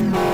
one.